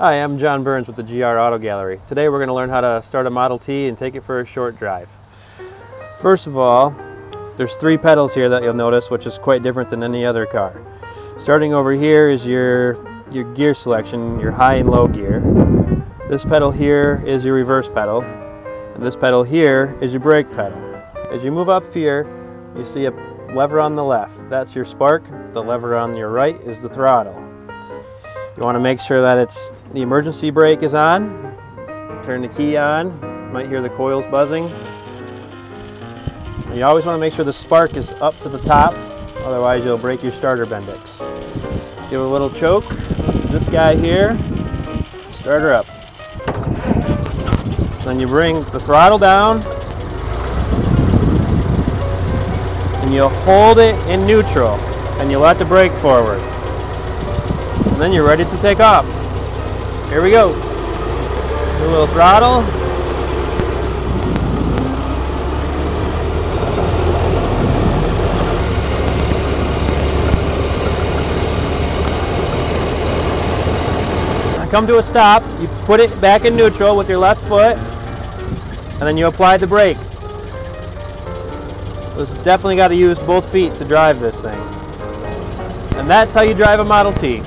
Hi, I'm John Burns with the GR Auto Gallery. Today we're going to learn how to start a Model T and take it for a short drive. First of all, there's three pedals here that you'll notice, which is quite different than any other car. Starting over here is your, your gear selection, your high and low gear. This pedal here is your reverse pedal, and this pedal here is your brake pedal. As you move up here, you see a lever on the left. That's your spark. The lever on your right is the throttle. You want to make sure that it's the emergency brake is on. Turn the key on. You might hear the coils buzzing. You always want to make sure the spark is up to the top, otherwise you'll break your starter bendix. Give it a little choke. This guy here. Start her up. Then you bring the throttle down and you hold it in neutral and you let the brake forward. And then you're ready to take off. Here we go. A little throttle. I come to a stop, you put it back in neutral with your left foot, and then you apply the brake. So definitely got to use both feet to drive this thing. And that's how you drive a Model T.